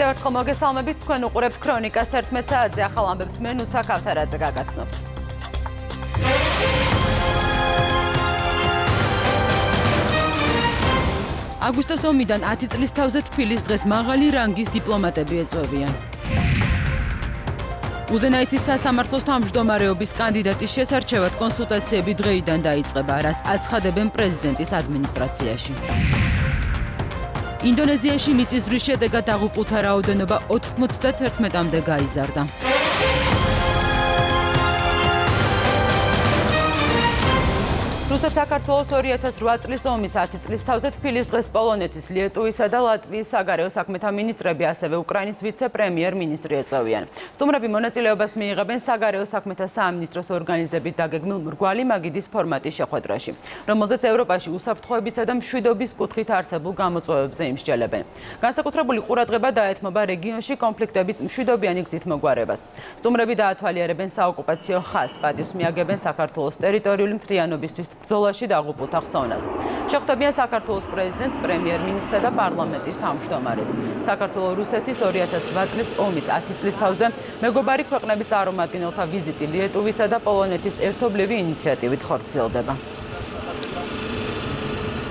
კიდევ ერთხელ მოგესალმებით თქვენ უყურებთ ქრონიკას 11 საათზე ახალ ამბებს მე ნუცა ქავთარაძე გაგაცნობთ. აგვისტოს ომიდან 10 წლის თავზე თბილის დღეს მაღალი რანგის დიპლომატები ეწვევიან. უზენაისის სასამართლოს თავმჯდომარეობის კანდიდატის შესარჩევად კონსულტაციები დღეიდან დაიწყება, რას აცხადებენ პრეზიდენტის ადმინისტრაციაში. ინდონეზიაში მიწისძვრის შედეგად აღუყუთა რაოდენობა 91-მდე გაიზარდა. რუსეთ საქართველოს 2008 წლის ომის 10 წლის თავზე თბილის დღეს პოლონეთის, ლიეტუვისა და ლატვიის საგარეო საქმეთა მინისტრები, ასევე უკრაინის ვიცე-პრემიერ-მინისტრი ეწევიან. სტუმრები მონაწილეობას მიიღებენ საგარეო საქმეთა სამინისტროს ორგანიზებით დაგეგმილ მრგვალი მაგიდის ფორმატის შეხვედრაში, რომელზეც ევროპაში უსაფრთხოებისა და მშვიდობის კუთხით არსებულ გამოწვევებზე იმსჯელებენ. განსაკუთრებული ყურადღება დაეთმობა რეგიონში კონფლიქტების მშვიდობიანი გზით მოგვარებას. სტუმრები დაათვალიერებენ საოკუპაციო ხაზს, პატივს მიაგებენ საქართველოს ტერიტორიული მთლიანობისთვის ბრძოლაში დაღუპულთა ხსოვნას. შეხვდებიან საქართველოს პრეზიდენტს, პრემიერ-მინისტრსა და პარლამენტის თავმჯდომარეს. საქართველოს რუსეთის 2008 წლის ომის 10 წლის თავზე მეგობარი ქვეყნების წარმომადგენელთა ვიზიტი ლიეტუვისა და პოლონეთის ერთობლივი ინიციატივით ხორციელდება.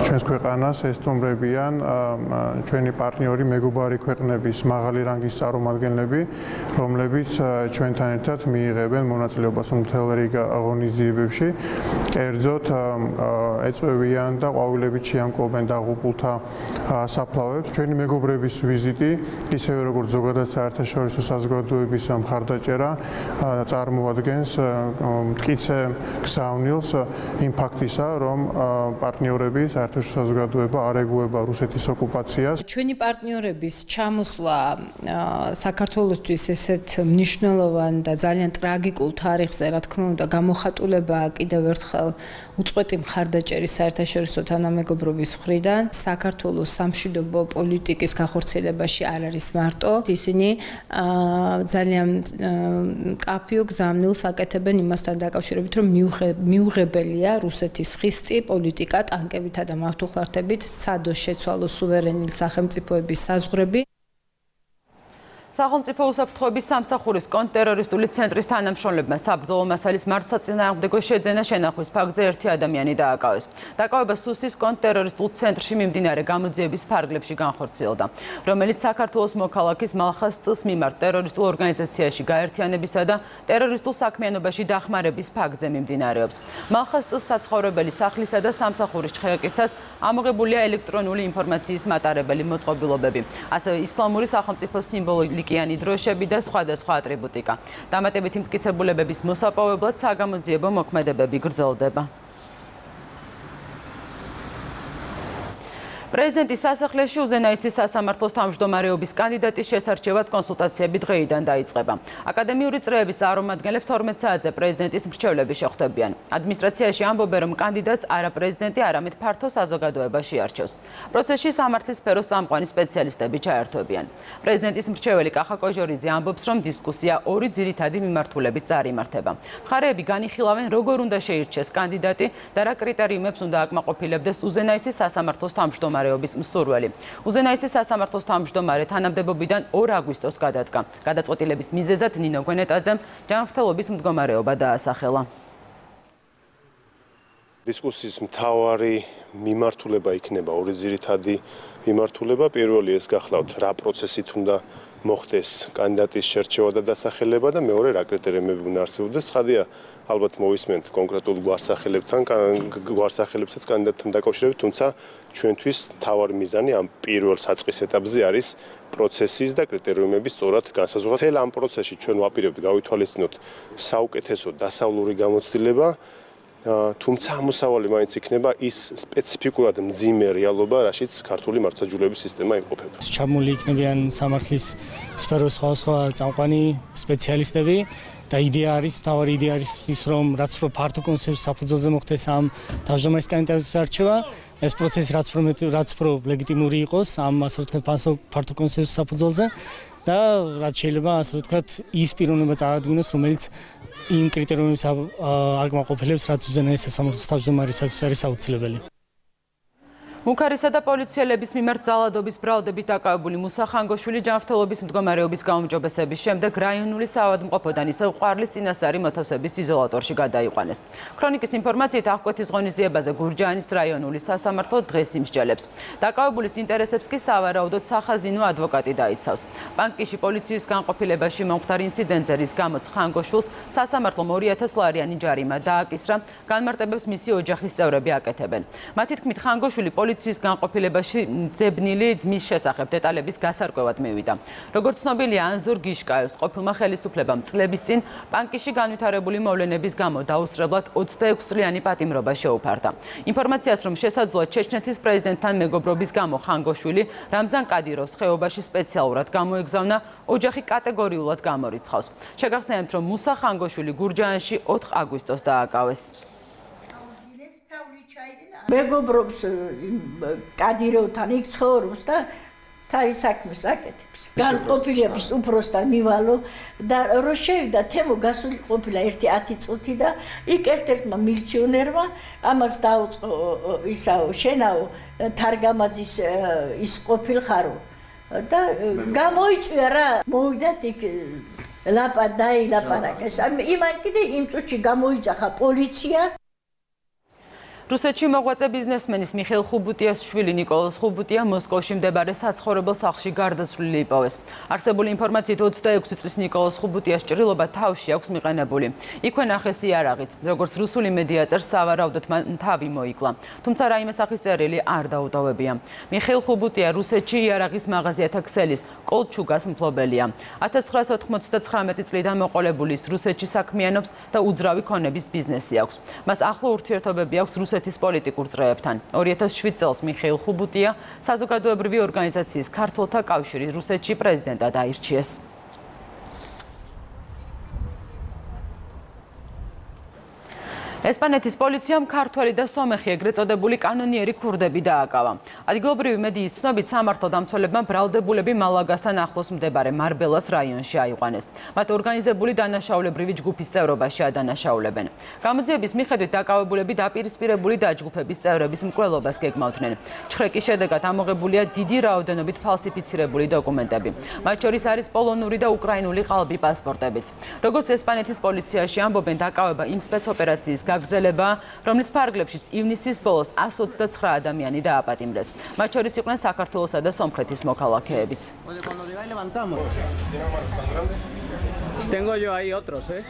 ჩვენს ქვეყანას ესტუმრებიან ჩვენი პარტნიორი მეგობარი ქვეყნების მაღალი რანგის წარმომადგენლები, რომლებიც ჩვენთან ერთად მიიღებენ მონაწილეობას მთელ რიგ აღონიზებებში. კერძოდ ეწვევიან და ყვავილებით შეამკობენ დაღუპულთა საფლავებს. ჩვენი მეგობრების ვიზიტი, ისევე როგორც ზოგადად საერთაშორისო საზოგადოების მხარდაჭერა წარმოადგენს მткиცე გზავნილს იმ ფაქტისა, რომ პარტნიორები საერთაშორისო საზოგადოება არ ეგუება რუსეთის ოკუპაციას. ჩვენი პარტნიორების ჩამოსვლა საქართველოსთვის ესეთ მნიშვნელოვან და ძალიან ტრაგიკულ თარიღზე, რა თქმა უნდა, გამოხატულებაა კიდევ ერთხელ უწყვეტი მხარდაჭერის საერთაშორისო თანამეგობრობის მხრიდან. საქართველოს სამშვიდობო პოლიტიკის განხორციელებაში არ არის მარტო, ისინი ძალიან კაფიო გზავნილს აკეთებენ იმასთან დაკავშირებით, რომ მიუღებელია რუსეთის ხისტი პოლიტიკა ტანკებითა და მართუხლართებით ცადო შეცვალო სუვერენი სახელმწიფოების საზღვრები სახელმწიფო უსაფრთხოების სამსახურის კონტრტერორისტული ცენტრის თანამშრომლებმა საბრძოლო მასალის მართსაწინააღმდეგო შეძენა შენახვის ფაქტზე ერთი ადამიანი დააკავეს. დაკავება სუსის კონტრტერორისტულ ცენტრში მიმდინარე გამოძიების ფარგლებში განხორციელდა, რომელიც საქართველოს მოქალაქის მალხასტის მიმართ ტერორისტულ ორგანიზაციაში გაერთიანებისა და ტერორისტულ საქმიანობაში დახმარების ფაქტზე მიმდინარეობს. მალხასტის საცხოვრებელი სახლისა და სამსახურის ჩხერკისას ამოღებულია ელექტრონული ინფორმაციის მატარებელი მოწყობილობები, ასევე ისლამური სახელმწიფოს სიმბოლიკიანი დროშები და სხვადასხვა ატრიბუტიკა. დამატებითი მტკიცებულებების მოსაპოვებლად საგამოძიებო მოქმედებები გრძელდება. პრეზიდენტის სასახლეში უზენაისის სასამართლოს თავმჯდომარეობის კანდიდატის შესარჩევად კონსულტაციები დღეიდან დაიწყება. აკადემიური წრეების წარმომადგენლებს 12 საათზე პრეზიდენტის მრჩევლები შეხვდებიან. ადმინისტრაციაში ამბობენ, რომ კანდიდატს არა პრეზიდენტი, არამედ ფართო საზოგადოებაში არჩევს. პროცესში სამართლის სფეროს წამყვანი სპეციალისტები ჩაერთვებიან. პრეზიდენტის მრჩეველი კახა კოჟორიძე ამბობს, რომ დისკუსია ორი ძირითადი მიმართულებით წარიმართება. მხარეები განიხილავენ, როგორ უნდა შეირჩეს კანდიდატი და რა კრიტერიუმებს უნდა აკმაყოფილებდეს უზენაისის სასამართლოს თავმჯდომარე მდგომარეობის მსურველი. უზენაისის სასამართლოს თავმჯდომარე თანამდებობიდან 2 აგვისტოს გადადგა. გადაწყვეტილების მიზეზად ნინო გვენეტაძემ ჯანმრთელობის მდგომარეობა დაასახელა. დისკუსიის მთავარი მიმართულება იქნება ორი ძირითადი მიმართულება. პირველი ეს გახლავთ რა პროცესით უნდა მოხდეს კანდიდატის შერჩევა და დასახელება და მეორე რა კრიტერიუმები უნდა არსებობდეს. ცხადია, ალბათ მოვისმენთ კონკრეტულ გვარსახელებთან, გვარსახელებსაც კანდიდატთან დაკავშირებით, თუმცა ჩვენთვის თავარი მიზანი ამ პირველ საწყის ეტაპზე არის პროცესის და კრიტერიუმების სწორად განსაზღვრა. თელ ამ პროცესში ჩვენ ვაპირებთ გავითვალისწინოთ საუკეთესო დასავლური გამოცდილება თუმცა ამოსავალი მაინც იქნება ის სპეციფიკურად მძიმე რეალობა, რაშიც ქართული მართლმსაჯულების სისტემა იმყოფება. ჩამული იქნებიან სამართლის სფეროს სხვადასხვა წამყვანი სპეციალისტები და იდეა არის, თავი იდეა არის ის, რომ რაც უფრო ფართო კონსენსუსი საფუძველზე მოხდეს ამ თავმჯდომარის კანდიდატის არჩევა, ეს პროცესი რაც უფრო რაც უფრო ლეგიტიმური იყოს ამ ასე ვთქვათ ფართო კონსენსუსის საფუძველზე და რაც შეიძლება ასე ვთქვათ ის პიროვნება წარადგინოს, რომელიც იმ კრიტერიუმებს აკმაყოფილებს, რაც უზენაეს სასამართლოს თავმჯდომარისათვის არის აუცილებელი. მუქარისა და პოლიციელების მიმართ ძალადობის ბრალდებით დაკავებული მუსა ხანგოშვილი ჯანმრთელობის მდგომარეობის გაუმჯობესების შემდეგ რაიონული საავადმყოფოდან ისევ ყვარლის წინასწარი მოთავსების იზოლატორში გადაიყვანეს. ქრონიკის ინფორმაციით აღკვეთის ღონისძიებაზე გურჯაანის რაიონული სასამართლო დღეს იმსჯელებს. დაკავებულის ინტერესებს კი სავარაუდოდ სახაზინო ადვოკატი დაიცავს. ბანკში პოლიციის განყოფილებაში მომხდარ ინციდენტზე რის გამოც ხანგოშვილს სასამართლომ 2000 ლარიანი ჯარიმა დააკისრა, განმარტებებს მისი ოჯახის წევრები აკეთებენ. მათი თქმით ხანგოშვილი პოლიციის განყოფილებაში ძებნილი ძმის შესახებ დეტალების გასარკვევად მივიდა. როგორც ცნობილია, ანზურ გიშკაევს ყოფილმა ხელისუფლებამ წლების წინ ბანკში განვითარებული მოვლენების გამო დაუსწრებლად 26 წლიანი პატიმრობა შეუფარდა. ინფორმაციას, რომ შესაძლოა ჩეჩნეთის პრეზიდენტთან მეგობრობის გამო ხანგოშვილი რამზან კადიროვს ხეობაში სპეციალურად გამოეგზავნა, ოჯახი კატეგორიულად გამორიცხავს. შეგახსენებთ, რომ მუსა ხანგოშვილი გურჯაანში 4 აგვისტოს დააკავეს. მეგობრობს კადიროვთან იქ ცხოვრობს და თავის საქმეს აკეთებს. განყოფილების უფროსთან მივალო და რო შევიდა თემო გასული ყოფილა ერთი 10 წუთი და იქ ერთ-ერთმა მილიციონერმა ამას დაუწყო ისაო შენაო თარგამაძის ის ყოფილხარო და გამოიწვია რა მოვიდა იქ ლაპა დაილაპარაკეს. იმან კიდე იმ წუთში გამოიძახა პოლიცია რუსეთში მოღვაწე ბიზნესმენის მიხეილ ხუბუტიას შვილი ნიკოლოზ ხუბუტია მოსკოვში მდებარე საცხოვრებელ სახლში გარდაცვლილი იპოვეს. არსებული ინფორმაციით 26 წლის ნიკოლოზ ხუბუტიას ჭრილობა თავში აქვს მიყენებული. იქვე ნახეს იარაღიც. როგორც რუსული მედია წერს, სავარაუდოდ მან თავი მოიკლა. თუმცა რაიმე სახის წერილი არ დაუტოვებია. მიხეილ ხუბუტია რუსეთში იარაღის მაღაზიათა ქსელის კოლჩუგას მფლობელია. 1999 წლიდან მოყოლებული ის რუსეთში საქმიანობს და უძრავი ქონების ბიზნესი აქვს. მას ახლო ურთიერთობები აქვს რუსეთის რუსეთის პოლიტიკურ წრეებთან. 2007 წელს მიხეილ ხუბუტია საზოგადოებრივი ორგანიზაციის ქართულთა კავშირის რუსეთში პრეზიდენტად აირჩიეს. ესპანეთის პოლიციამ ქართველი და სომეხი ეგრეთ წოდებული კანონიერი ქურდები დააკავა. ადგილობრივი მედიის ცნობით სამართლ დამცველებმა ბრალდებულები მალაგასთან ახლოს მდებარე მარბელას რაიონში აიყვანეს. მათ ორგანიზებული დანაშაულებრივი ჯგუფის წევრობაში ადანაშაულებენ. გამოძიების მიხედვით დაკავებულები დაპირისპირებული დაჯგუფების წევრების მკვლელობას გეგმავდნენ. ჩხრეკის შედეგად ამოღებულია დიდი რაოდენობით ფალსიფიცირებული დოკუმენტები. მათ შორის არის პოლონური და უკრაინული ყალბი პასპორტებიც. როგორც ესპანეთის პოლიციაში ამბობენ, დაკავება იმ სპეცოპერაციის გაგრძელება, რომლის ფარგლებშიც ივნისის ბოლოს 129 ადამიანი დააპატიმრეს. მათ შორის იყვნენ საქართველოსა და სომხეთის მოქალაქეებიც. Tengo yo ahí otros, ¿eh?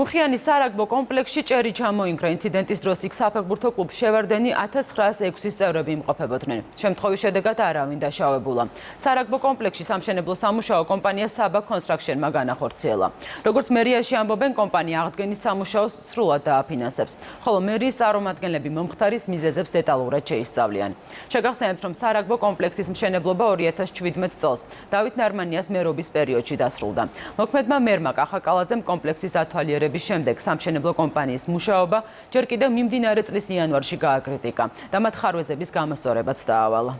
მუხიანის სარაგბო კომპლექსში ჭერი ჩამოინგრა ინციდენტის დროს იქ საფეხბურთო კლუბ შევარდენი 1906-ის წევრები იმყოფებოდნენ. შემთხვევის შედეგად არავინ დაშავებულა. სარაგბო კომპლექსში სამშენებლო სამუშაო კომპანია საბა კონსტრაქშენმა განახორციელა. როგორც მერიაში ამბობენ, კომპანია აღდგენის სამუშაოს სრულად დააფინანსებს, ხოლო მერიის წარმომადგენლები მომხდარის მიზეზებს დეტალურად შეისწავლიან. შეგახსენებთ, რომ სარაგბო კომპლექსის მშენებლობა 2017 წელს დავით ნარმანიას მერობის პერიოდში დასრულდა. მოქმედმა მერმა კახაკალაძემ კომპლექსის დათვალიერება ნებისმიერების შემდეგ სამშენებლო კომპანიის მუშაობა ჯერ კიდევ მიმდინარე წლის იანვარში გააკრიტიკა და მათ ხარვეზების გამოსწორებაც დაავალა.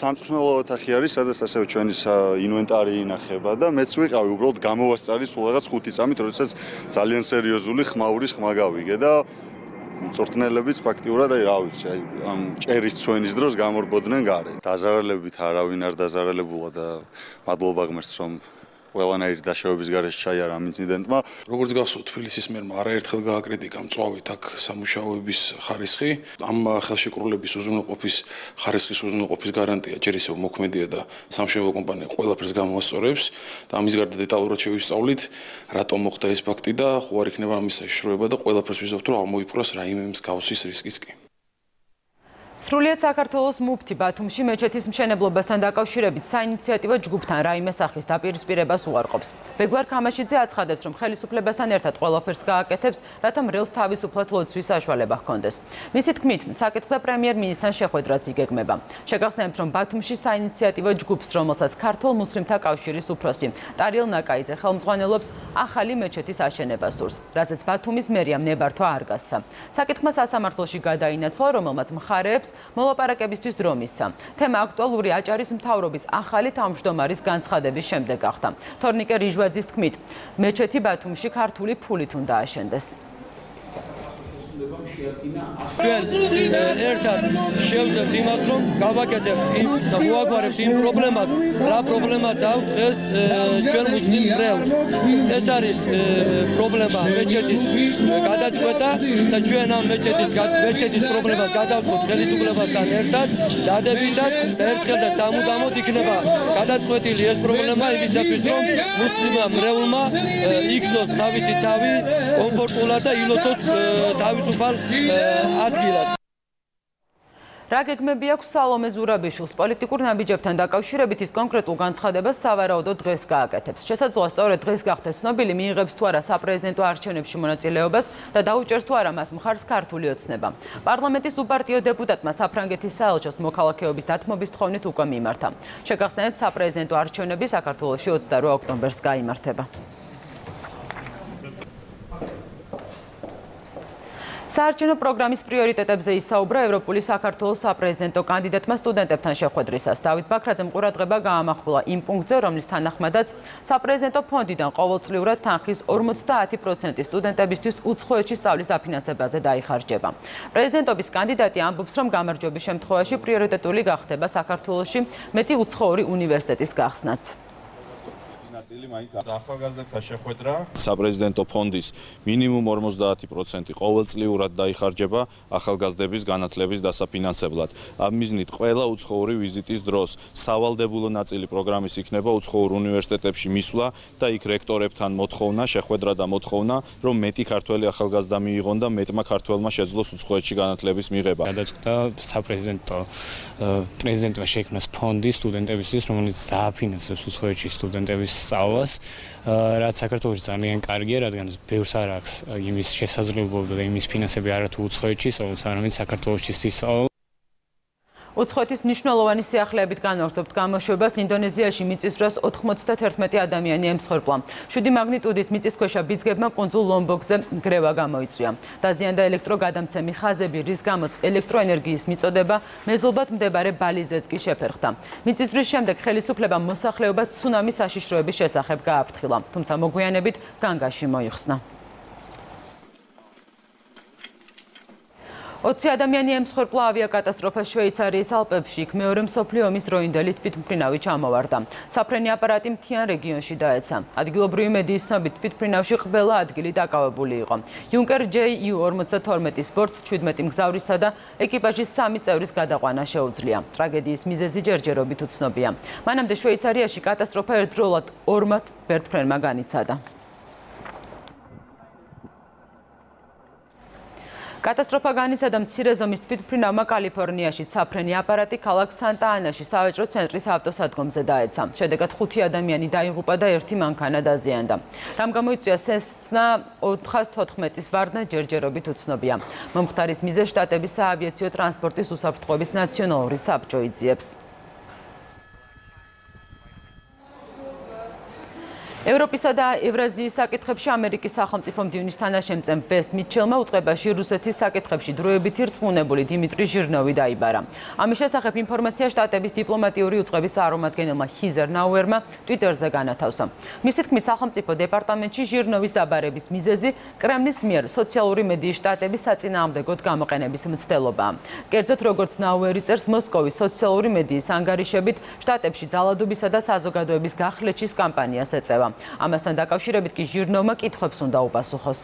სამწუხაროდ ოთახი არის, სადაც ასევე ჩვენი ინვენტარი ინახება და მეც ვიყავი უბრალოდ გამოვასწარი სულ რაღაც 5 წამით, როდესაც ძალიან სერიოზული ხმაურის ხმა გავიგე და მწორთნელებიც ფაქტიურად აი რა ვიცი, აი ამ ჭერის ცვენის დროს გამორბოდნენ gare. დაზარალებით არავინ არ დაზარალებულა და მადლობა ღმერთს რომ ყველანაირი დაშავების გარეშე ჩაიარა ამ ინციდენტმა. როგორც გახსოვთ, თბილისის მერმა არაერთხელ გააკრიტიკა მწვავით აქ სამუშაოების ხარისხი. ამ ხელშეკრულების უზრუნველყოფის ხარისხის უზრუნველყოფის გარანტია ჯერ ისევ მოქმედია და სამშენებლო კომპანია ყველაფერს გამოასწორებს და ამის გარდა დეტალურად შევისწავლით, რატომ მოხდა ეს ფაქტი და ხო არ იქნება ამის საშიშროება და ყველაფერს ვიზავთ, რომ ამოიფროს რაიმე მსგავსის რისკიც კი. სრულიად საქართველოს მუფთი ბათუმში მეჩეთის მშენებლობასთან დაკავშირებით საინიციატივო ჯგუფთან რაიმე სახის დაპირისპირებას უარყოფს. ბეგლარ ქამაშიძე აცხადებს, რომ ხელისუფლებასთან ერთად ყველაფერს გააკეთებს, რათა მრევლს თავისუფლად ლოცვის საშუალება ჰქონდეს. მისი თქმით, საკითხზე პრემიერ-მინისტრთან შეხვედრაც იგეგმება. შეგახსენებთ, რომ ბათუმში საინიციატივო ჯგუფს, რომელსაც ქართულ მუსლიმთა კავშირის უფროსი ტარიელ ნაკაიძე ხელმძღვანელობს, ახალი მეჩეთის აშენებას სურს, რაზეც ბათუმის მერიამ ნებართვა არ გასცა. საკითხმა სასამართლოში გადაინაცვლა, რომელმაც მხარეებს ხმის მოლაპარაკებისთვის დრო მისცა. თემა აქტუალური აჭარის მთავრობის ახალი თავმჯდომარის განცხადების შემდეგ გახდა. თორნიკე რიჟვაძის თქმით, მეჩეთი ბათუმში ქართული ფულით უნდა აშენდეს. გამოცდილებამ შეადგინა ჩვენ ერთად შევძლებთ იმას რომ გავაკეთებთ იმ უაგვარებთ იმ პრობლემას რა პრობლემაც აქვს დღეს ჩვენ მუსლიმ მრევლს ეს არის პრობლემა მეჩეთის გადაწყვეტა და ჩვენ ამ მეჩეთის მეჩეთის პრობლემას გადავწყვეტ ხელისუფლებასთან ერთად დადებითად ერთხელ და სამუდამოდ იქნება გადაწყვეტილი ეს პრობლემა იმისათვის რომ მუსლიმ მრევლმა იქნოს თავისი თავი კომფორტულად და ილოცოს თავისუფალ ადგილას. რა გეგმები აქვს სალომე ზურაბიშვილს პოლიტიკურ ნაბიჯებთან დაკავშირებით ის კონკრეტულ განცხადებას სავარაუდოდ დღეს გააკეთებს. შესაძლოა სწორედ დღეს გახდეს ცნობილი მიიღებს თუ არა საპრეზიდენტო არჩევნებში მონაწილეობას და დაუჭერს თუ არა მას მხარს ქართული ოცნება. პარლამენტის უპარტიო დეპუტატმა საფრანგეთის საელჩოს მოქალაქეობის დათმობის თხოვნით უკვე მიმართა. შეგახსენებთ საპრეზიდენტო არჩევნები საქართველოში 28 ოქტომბერს გაიმართება. საარჩევნო პროგრამის პრიორიტეტებზე ისაუბრა ევროპული საქართველოს საპრეზიდენტო კანდიდატმა სტუდენტებთან შეხვედრისას. დავით ბაქრაძემ ყურადღება გაამახვილა იმ პუნქტზე, რომლის თანახმადაც საპრეზიდენტო ფონდიდან ყოველწლიურად თანხის 50% სტუდენტებისთვის უცხოეთში სწავლის დაფინანსებაზე დაიხარჯება. პრეზიდენტობის კანდიდატი ამბობს, რომ გამარჯვების შემთხვევაში პრიორიტეტული გახდება საქართველოსში მეტი უცხოური უნივერსიტეტის გახსნაც. ნაწილი მაინც ახალგაზრდებთან შეხვედრა საპრეზიდენტო ფონდის მინიმუმ 50% ყოველწლიურად დაიხარჯება ახალგაზრდების განათლების დასაფინანსებლად. ამ მიზნით ყველა უცხოური ვიზიტის დროს სავალდებულო ნაწილი პროგრამის იქნება უცხოურ უნივერსიტეტებში მისვლა და იქ რექტორებთან მოთხოვნა, შეხვედრა და მოთხოვნა, რომ მეტი ქართველი ახალგაზრდა მიიღონ და მეტმა ქართველმა შეძლოს უცხოეთში განათლების მიღება. გადაწყდა საპრეზიდენტო პრეზიდენტმა შექმნას ფონდი სტუდენტებისთვის, რომელიც დააფინანსებს უცხოეთში სტუდენტების სწავლას, რაც საქართველოს ძალიან კარგია, რადგან ბევრს არ აქვს იმის შესაძლებლობა და იმის ფინანსები არათუ უცხოეთში, არამედ საქართველოსში სწავლ უცხოეთის მნიშვნელოვანი სიახლეებით განვაგრძობთ გამოშვებას ინდონეზიაში მიწის დროს 91 ადამიანი ემსხვერპლა. 7 მაგნიტუდის მიწისქვეშა ბიძგებმა კუნძულ ლომბოკზე გრევა გამოიწვია. დაზიანდა ელექტროგადამცემი ხაზები, რის გამოც ელექტროენერგიის მიწოდება მეზობად მდებარე ბალიზეც კი შეფერხდა. მიწის დრის შემდეგ ხელისუფლებამ მოსახლეობას ცუნამის საშიშროების შესახებ გააფრთხილა, თუმცა მოგვიანებით განგაში მოიხსნა. 20 ადამიანი ემსხვერპლა ავიაკატასტროფას შვეიცარიის ალპებში. იქ მეორე მსოფლიო ომის დროინდელი თვითმფრინავი ჩამოვარდა. საფრენი აპარატი მთიან რეგიონში დაეცა. ადგილობრივი მედიის ცნობით თვითმფრინავში ყველა ადგილი დაკავებული იყო. Junker JU-42-ის ბორტს 17 მგზავრისა და ეკიპაჟის 3 წევრის გადაყვანა შეუძლია. ტრაგედიის მიზეზი ჯერჯერობით უცნობია. მანამდე შვეიცარიაში კატასტროფა ერთდროულად ორმად ბერტფრენმა განიცადა. კატასტროფა განიცადა მცირე ზომის თვითმფრინავმა კალიფორნიაში. საფრენი აპარატი ქალაქ სანტა-ანაში სავაჭრო ცენტრის ავტოსადგომზე დაეცა. შედეგად 5 ადამიანი დაიღუპა და ერთი მანქანა დაზიანდა. რამ გამოიწვია სესნა 414-ის ვარდნა ჯერჯერობით უცნობია. მომხდარის მიზეზ შტატების საავიაციო ტრანსპორტის უსაფრთხოების ნაციონალური საბჭო იძიებს. ევროპისა და ევრაზიის საკითხებში ამერიკის სახელმწიფო მდივნის თანაშემწემ ბეს მიჩელმა უწყებაში რუსეთის საკითხებში დროებითი რწმუნებული დიმიტრი ჟირნოვი დაიბარა. ამის შესახებ ინფორმაცია შტატების დიპლომატიური უწყების წარმომადგენელმა ჰიზერ ნაუერმა ტვიტერზე განათავსა. მისი თქმით, სახელმწიფო დეპარტამენტში ჟირნოვის დაბარების მიზეზი კრემლის მიერ სოციალური მედიის შტატების საწინააღმდეგოდ გამოყენების მცდელობაა. კერძოდ, როგორც ნაუერი წერს მოსკოვის სოციალური მედიის ანგარიშებით, შტატებში ძალადობისა და საზოგადოების გახლეჩის კამპანიას ეწევა. ამასთან დაკავშირებით კი ჟირნოვმა კითხვებს უნდა უპასუხოს.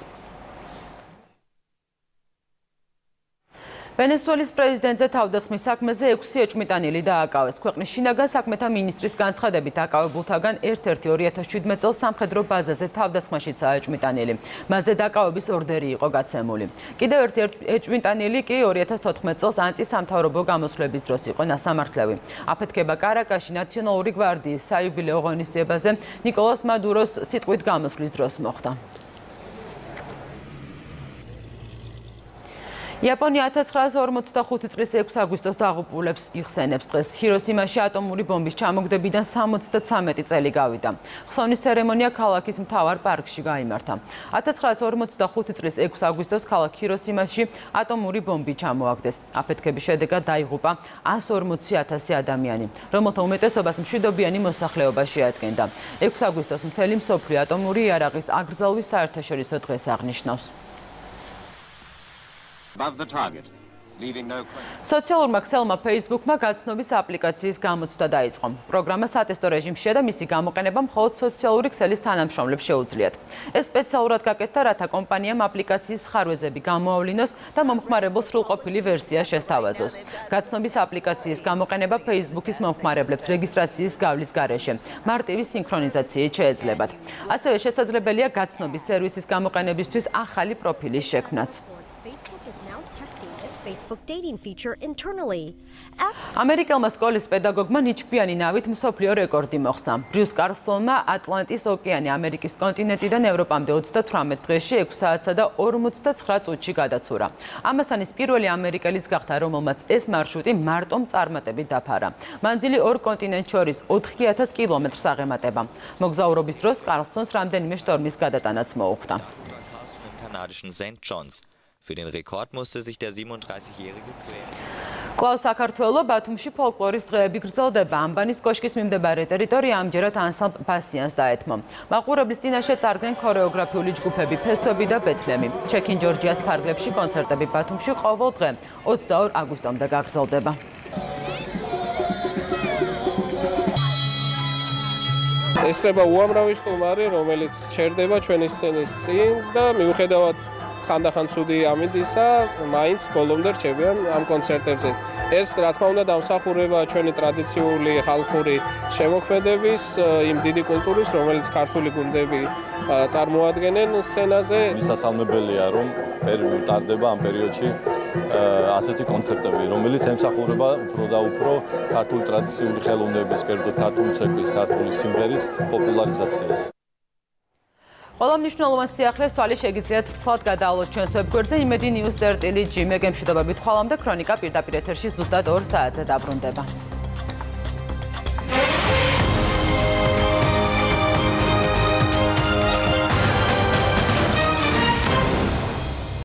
ვენესუელის პრეზიდენტზე თავდასხმის საქმეზე 6 ეჭმიტანილი დააკავეს. ქვეყნის შინაგან საქმეთა ministris განცხადებით აკავებულთაგან ერთ-ერთი 2017 წელს სამხედრო ბაზაზე თავდასხმაშიც აეჭმიტანილი. მასზე დაკავების ორდერი იყო გაცემული. კიდევ ერთი ეჭმიტანილი კი 2014 წელს ანტისამთავრობო გამოსვლების დროს იყო ნასამართლევი. აფეთქება კარაკაში ნაციონალური გვარდიის საიუბილეო ღონისძიებაზე ნიკოლას მადუროს სიტყვით გამოსვლის დროს მოხდა. იაპონია 1945 წლის 6 აგვისტოს დაღუპულებს იხსენებს დღეს. ჰიროსიმაში ატომური ბომბის ჩამოგდებიდან 73 წელი გავიდა. ხსოვნის ცერემონია ქალაქის მთავარ პარკში გაიმართა. 1945 წლის 6 აგვისტოს ქალაქ ჰიროსიმაში ატომური ბომბი ჩამოაგდეს. აფეთქების შედეგად დაიღუპა 140.000 ადამიანი, რომელთა უმეტესობას მშვიდობიანი მოსახლეობა შეადგენდა. 6 აგვისტოს მთელი მსოფლიო ატომური იარაღის აკრძალვის საერთაშორისო დღეს აღნიშნავს. Above the target. სოციალურმა ქსელმა Facebook-მა გაცნობის აპლიკაციის გამოცდა დაიწყო. პროგრამა სატესტო რეჟიმშია და მისი გამოყენება მხოლოდ სოციალური ქსელის თანამშრომლებს შეუძლიათ. ეს სპეციალურად გაკეთდა, რათა კომპანიამ აპლიკაციის ხარვეზები გამოავლინოს და მომხმარებელ სრულყოფილი ვერსია შესთავაზოს. გაცნობის აპლიკაციის გამოყენება Facebook-ის მომხმარებლებს რეგისტრაციის გავლის გარეშე მარტივი სინქრონიზაციით შეეძლებათ. ასევე შესაძლებელია გაცნობის სერვისის გამოყენებისთვის ახალი პროფილის შექმნაც. Facebook is now testing its Facebook dating feature internally. ამერიკელმა სკოლის პედაგოგმა ნიჩბიანი ნავით მსოფლიო რეკორდი მოხსნა. ბრიუს კარლსონმა ატლანტის ოკეანე ამერიკის კონტინენტიდან ევროპამდე 38 დღეში 6 საათსა და 59 წუთში გადაცურა. ამასთან ის პირველი ამერიკელიც გახდა, რომელმაც ეს მარშრუტი მარტო წარმატებით დაფარა. მანძილი ორ კონტინენტ შორის 4000 კილომეტრს აღემატება. მოგზაურობის დროს კარლსონს რამდენიმე შტორმის გადატანაც მოუხდა. kanadischen St. John's. Für den Rekord musste sich der 37-jährige quälen. კლავ საქართველო ბათუმში ფოლკლორის დღეები გრძელდება. ამბანის კოშკის მიმდებარე ტერიტორია ამჯერად ანსამბლ ბასიანს დაეთმო. მაყურებლის წინაშე წარდგენ ქორეოგრაფიული ჯგუფები ფესვები და ბეთლემი. ჩეკინ ჯორჯიას ფარგლებში კონცერტები ბათუმში ყოველ დღე 22 აგვისტომდე გაგრძელდება. ესება უამრავი სტუმარი, რომელიც ჩერდება ჩვენი სცენის წინ და მიუხედავად ხანდახან ცუდი ამინდისა, მაინც ბოლომდე რჩებიან ამ კონცერტებზე. ეს რა თქმა უნდა დამსახურება ჩვენი ტრადიციული ხალხური შემოქმედების, იმ დიდი კულტურის, რომელიც ქართული გუნდები წარმოადგენენ სცენაზე. მისასალმებელია, რომ ტარდება ამ პერიოდში ასეთი კონცერტები, რომელიც ემსახურება უფრო და უფრო ქართული ტრადიციული ხელოვნების, კერძოდ ქართული ცეკვის, ქართული სიმღერის პოპულარიზაციას. ყველა მნიშვნელოვან სიახლეს თვალი შეგიძლიათ ცალად გადაალოთ ჩვენს ვებგვერდზე იმედი news.gr-ი მეგემშვიდობებით ხვალამდე ქრონიკა პირდაპირ ეთერში ზუსტად 2 საათზე დაბრუნდება.